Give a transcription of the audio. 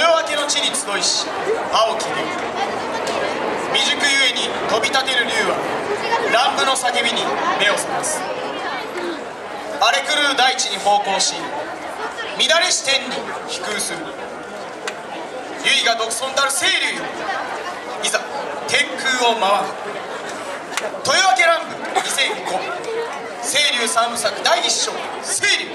明けの地に集いし青き竜未熟ゆえに飛び立てる竜は乱舞の叫びに目を覚ます。荒れ狂う大地に奉公し乱れし天に飛空する唯が独尊たる清流よいざ天空を回る。豊明乱舞2005清流三部作第一章。清流。